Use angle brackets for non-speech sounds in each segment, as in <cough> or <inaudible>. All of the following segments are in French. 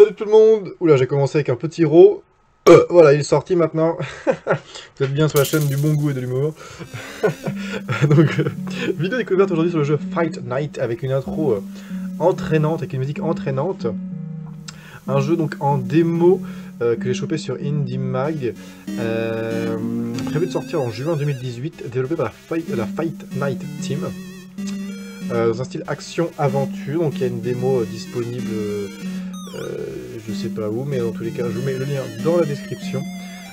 Salut tout le monde Oula, j'ai commencé avec un petit ro. Euh, voilà, il est sorti maintenant. <laughs> Vous êtes bien sur la chaîne du bon goût et de l'humour. <laughs> Donc, euh, vidéo découverte aujourd'hui sur le jeu Fight Night avec une intro euh, entraînante, avec une musique entraînante. Un jeu donc en démo que j'ai chopé sur Indie Mag, prévu de sortir en juin 2018, développé par la Fight, la Fight Night Team. Dans un style action-aventure, donc il y a une démo disponible, je sais pas où, mais dans tous les cas, je vous mets le lien dans la description.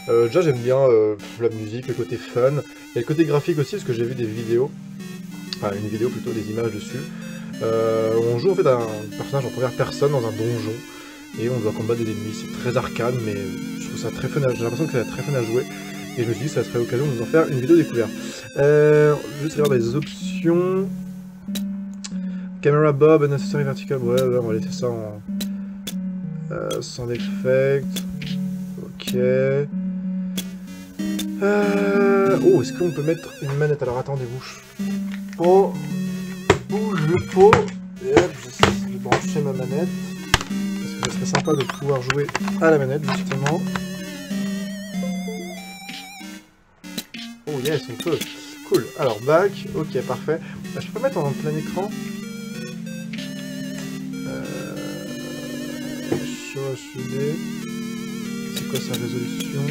Euh, déjà j'aime bien euh, la musique, le côté fun, a le côté graphique aussi, parce que j'ai vu des vidéos, enfin une vidéo plutôt, des images dessus. Euh, on joue en fait un personnage en première personne dans un donjon, et on doit combattre des ennemis, c'est très arcade, mais je trouve ça très fun, à- j'ai l'impression que c'est très fun à jouer, et je me suis dit que ça serait l'occasion de nous en faire une vidéo découverte. Euh, juste regarder les options... Camera Bob, Unnecessary Vertical, ouais, ouais, on va laisser ça en... Euh, sound effect... Ok... Euh... Oh, est-ce qu'on peut mettre une manette? Alors attendez, bouge. Oh Bouge le pot Et hop, je vais brancher ma manette. Parce que ça serait sympa de pouvoir jouer à la manette, justement. Oh yes, on peut Cool. Alors, back, ok, parfait. Ah, je peux mettre en plein écran? C'est quoi sa résolution?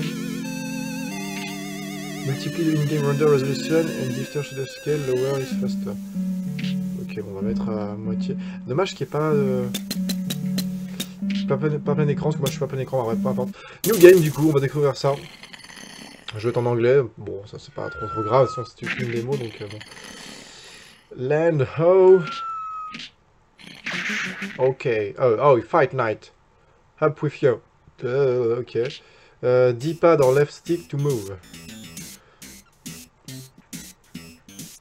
Multiplie the in-game render resolution and differ shader scale, lower is faster. Ok, on va mettre à moitié. Dommage qu'il n'y ait pas... euh, Pas, plein, pas plein écran, parce que moi je suis pas plein écran, ouais, peu importe. New game du coup, on va découvrir ça. Je vais être en anglais, bon, ça c'est pas trop trop grave, sinon c'est une démo, donc euh, bon. Land ho. Ok, oh, oh, fight night. Up with you. Euh, ok. Euh, D-pad or left stick to move.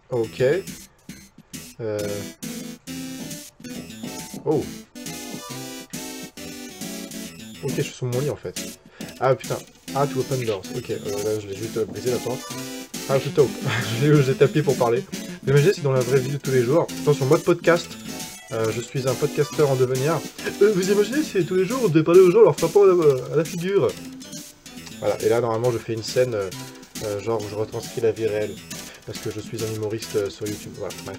Ok. Euh... Oh. Ok, je suis sur mon lit en fait. Ah putain. Ah, to open doors. Ok, euh, là je l'ai juste brisé la porte. Ah, to <laughs> talk. J'ai tapé pour parler. Imaginez si dans la vraie vie de tous les jours, attention, mode podcast, je suis un podcasteur en devenir. Euh, vous imaginez, c'est tous les jours de parler aux gens leur frappant à la, figure. Voilà, et là, normalement, je fais une scène genre où je retranscris la vie réelle. Parce que je suis un humoriste sur YouTube. Voilà, ouais.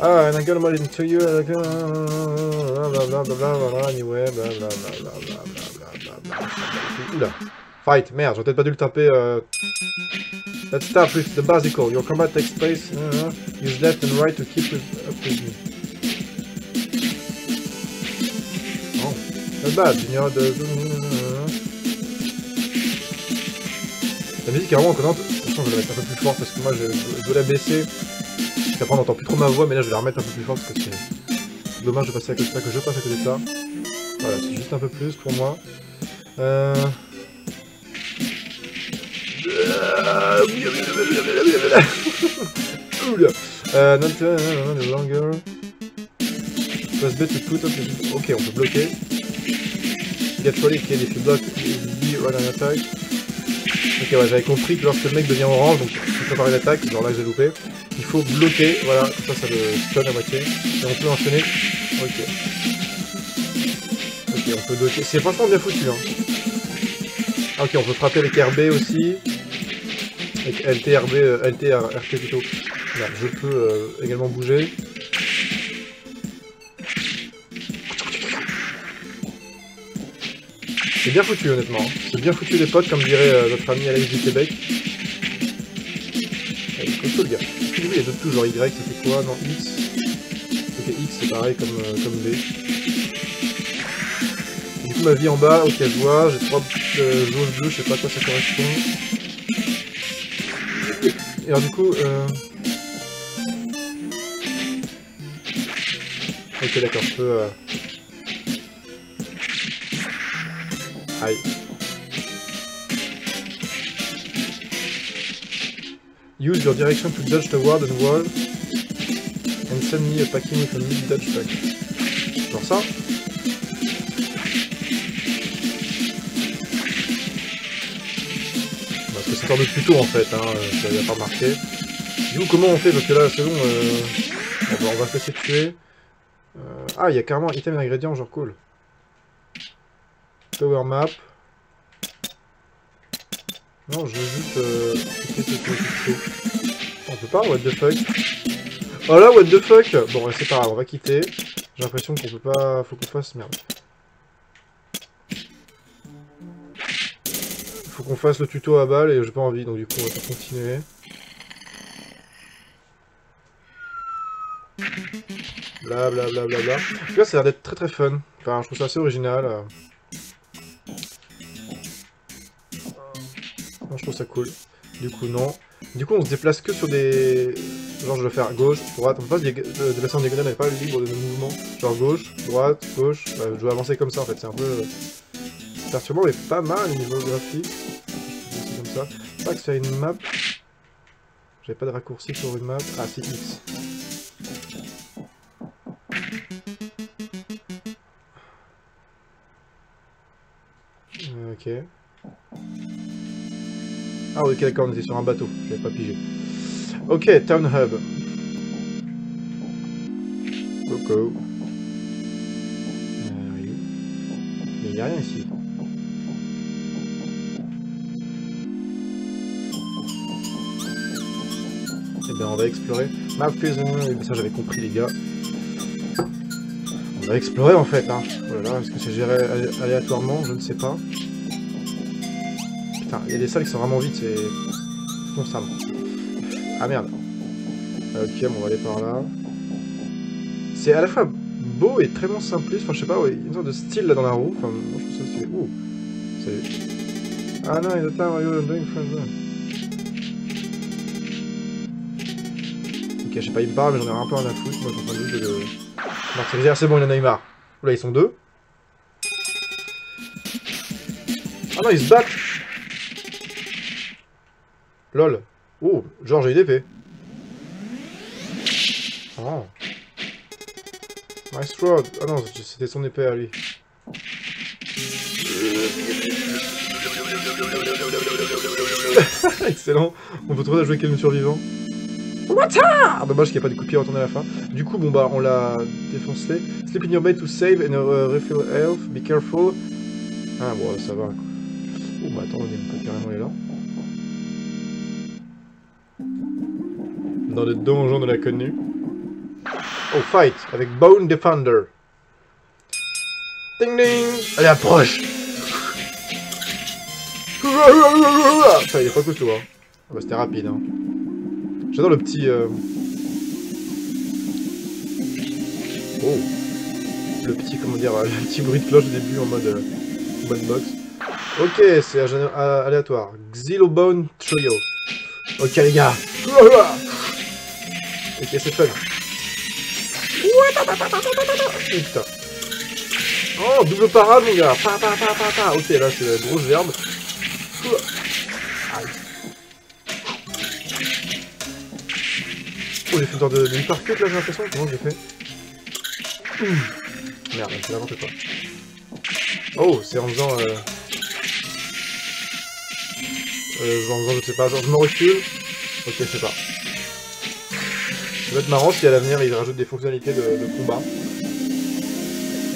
Ah, and I'm gonna into you, and I'm gonna... Blablabla, blablabla, anyway, blablabla, blablabla, Oula, fight, merde, j'aurais peut-être pas dû le taper. Let's start with the basical, your combat takes place, uh, use left and right to keep up with me. You know, the... La musique est vraiment encodante. Attention, je vais la mettre un peu plus fort parce que moi, je, la baisser. Qu'après, on n'entend plus trop ma voix, mais là, je vais la remettre un peu plus fort parce que c'est dommage de passer à côté de ça, que je passe à côté de ça. Voilà, c'est juste un peu plus pour moi. Euh... Euh, uh, longer. Ok, on peut bloquer. Get ready, kill if you block B, run an attack. Ok, ouais, j'avais compris que lorsque le mec devient orange, donc il faut préparer l'attaque, genre là j'ai loupé, il faut bloquer, voilà, ça, ça le stun à moitié, et on peut enchaîner. Ok. Ok, on peut bloquer, c'est franchement bien foutu, hein. Ah, ok, on peut frapper avec RB aussi, avec LT, RB, euh, LT, R- RT plutôt. Je peux euh, également bouger. C'est bien foutu honnêtement. C'est bien foutu les potes comme dirait euh, notre ami Alex du Québec. Il est costaud le gars. Oui, il y a d'autres touches, genre Y, ça fait quoi Non, X? Ok, X c'est pareil comme, euh, comme B. Du coup ma vie en bas, ok je vois, j'ai trois euh, jauges bleues, je sais pas à quoi ça correspond. Et alors du coup, euh... Ok d'accord, je peux... Aïe. Use your direction to dodge the ward and wall and send me a packing with a mid dodge pack. Genre ça Parce que c'est un peu plus tôt en fait, hein, ça pas remarqué. Du comment on fait? Parce que là, c'est bon, euh, on va, on va se laisser tuer. Ah, il y a carrément item et ingrédients, genre cool. Tower map. Non, je veux juste... Euh... On peut pas, what the fuck? Oh là, what the fuck Bon, c'est pas grave, on va quitter. J'ai l'impression qu'on peut pas... Faut qu'on fasse... Merde. Faut qu'on fasse le tuto à balle et j'ai pas envie, donc du coup, on va pas continuer. Bla bla bla bla bla. En tout cas, ça a l'air d'être très très fun. Enfin, je trouve ça assez original. Trouve ça cool. Du coup, non. Du coup, on se déplace que sur des... Genre, je vais faire gauche, droite. On peut pas se déplacer en diagonale, on n'est pas libre de nos mouvements. Genre gauche, droite, gauche. Bah, je dois avancer comme ça, en fait. C'est un peu perturbant, mais pas mal au niveau graphique. C'est comme ça. Pas que c'est une map. J'avais pas de raccourci sur une map. Ah, c'est X. Ok. Ah ok d'accord, on était sur un bateau, j'avais pas pigé. Ok, Town Hub. Coco. Euh. Mais il a rien ici. Eh bien on va explorer. Map Prison, ça j'avais compris les gars. On va explorer en fait, hein. Voilà, est-ce que c'est géré aléatoirement? Je ne sais pas. Putain, il y a des salles qui sont vraiment vides, c'est... constamment. Ah merde. Ok, bon, on va aller par là. C'est à la fois beau et très bon simpliste. Enfin, je sais pas, ouais, une sorte de style là dans la roue. Enfin, moi je trouve ça stylé. Ouh. Ah non, il est are you doing Ok, je sais pas, il me parle, mais j'en ai un peu rien à foutre. Moi, je suis en train de le... Non, c'est bon, il en a eu marre. Oula, ils sont deux. Ah non, ils se battent Lol. Oh, Georges a une épée. Oh. Nice rod. Ah non, c'était son épée à lui. <laughs> Excellent. On peut trouver à jouer quel survivant. Dommage qu'il n'y ait pas de coup de pied retourné à la fin. Du coup, bon bah, on l'a défoncé. Sleep in your bed to save and uh, refill health. Be careful. Ah bon, ça va. Oh bah attends, on est carrément là. Dans le donjon de la connue. Oh, fight avec Bone Defender. Ding ding Allez, approche Ça, il est pas costaud, hein. C'était rapide, hein. J'adore le petit... Euh... Oh Le petit, comment dire, <laughs> le petit bruit de cloche au début en mode... Euh, mode box. Ok, c'est aléatoire. Xylobone Trio. Ok, les gars Ok, c'est fun. Putain. Oh, double parade, mon gars. Pa, pa, pa, pa, pa. Ok, là, c'est la grosse verbe. Oh, j'ai fait une sorte de, de là, j'ai l'impression. Comment j'ai fait Merde, c'est n'importe quoi. Oh, c'est en faisant... Euh... Euh, en faisant, je sais pas, genre je me recule. Ok, je sais pas. Ça va être marrant si à l'avenir ils rajoutent des fonctionnalités de, combat.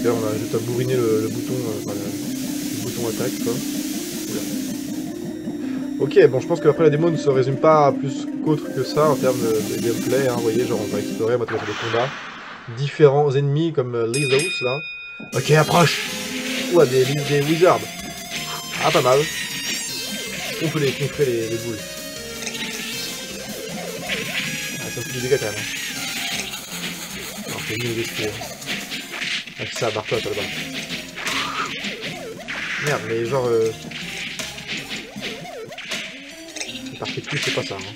Là on a juste à bourriner le, bouton, euh, le, bouton attaque quoi. Ok, bon je pense qu'après la démo ne se résume pas à plus qu'autre que ça en termes de, gameplay. Hein. Vous voyez, genre on va explorer, on va trouver des combats. Différents ennemis comme euh, Lizos là. Ok, approche Ouah, des, des wizards. Ah, pas mal. On peut les contrer les boules ça fait dégâts quand même. Hein. Alors, c'est mieux d'esprit. Avec ça, barre-toi, toi là-bas. Merde, mais genre... Euh... Parquet de cul, c'est pas ça. Hein.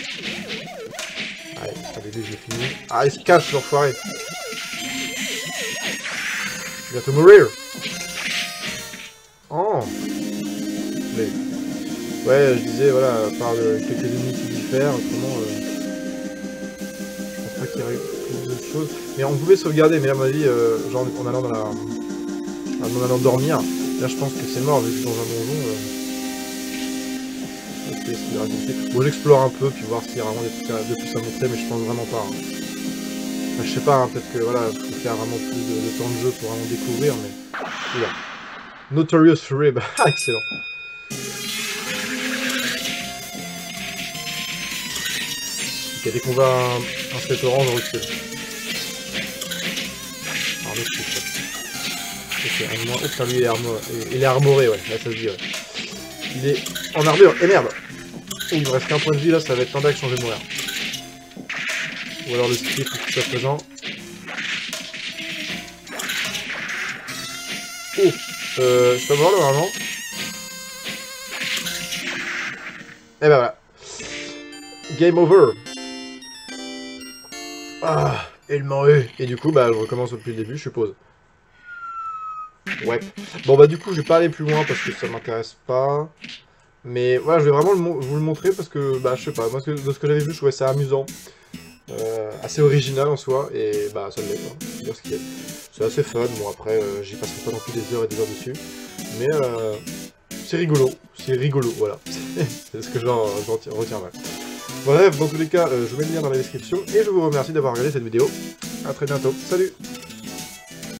Allez, je l'ai fini. Ah, il se cache, l'enfoiré Il va te mourir Oh Mais... Ouais, je disais, voilà, par quelques ennemis qui diffèrent, autrement, euh, choses. Mais on pouvait sauvegarder, mais à mon avis, euh, genre en allant dans la... en allant dormir, là je pense que c'est mort, vu que je suis dans un donjon. Euh... Bon, j'explore un peu, puis voir s'il y a vraiment des trucs à, de plus à montrer, mais je pense vraiment pas. Hein. Je sais pas, hein, peut-être que voilà, faut faire vraiment plus de, temps de jeu pour vraiment découvrir, mais... Oula. Notorious Rib, <laughs> excellent. Dès qu'on va un, un set orange, on recule. Alors, le Ok, un moins. Oh lui il est, il est armoré, ouais, là ça se dit, ouais. Il est en armure, et merde oh, Il me reste qu'un point de vie là, ça va être temps que changer de mourir. Ou alors le script tout ça présent. Oh euh, je peux là normalement Et eh ben voilà. Game over. Ah, il m'a eu. Et du coup, bah, je recommence depuis le début, je suppose. Ouais. Bon, bah, du coup, je vais pas aller plus loin parce que ça m'intéresse pas. Mais voilà, je vais vraiment vous le montrer parce que, bah, je sais pas, moi, de ce que j'avais vu, je trouvais ça amusant. Euh, assez original en soi, et bah, ça l'est, hein. dire ce qu'il y a. C'est assez fun, bon, après, euh, j'y passerai pas non plus des heures et des heures dessus. Mais, euh, c'est rigolo, c'est rigolo, voilà. <laughs> c'est ce que j'en retiens. Bref, dans tous les cas, je vous mets le lien dans la description, et je vous remercie d'avoir regardé cette vidéo. A très bientôt, salut